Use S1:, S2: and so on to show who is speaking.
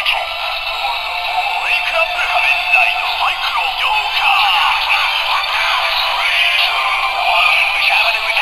S1: We have.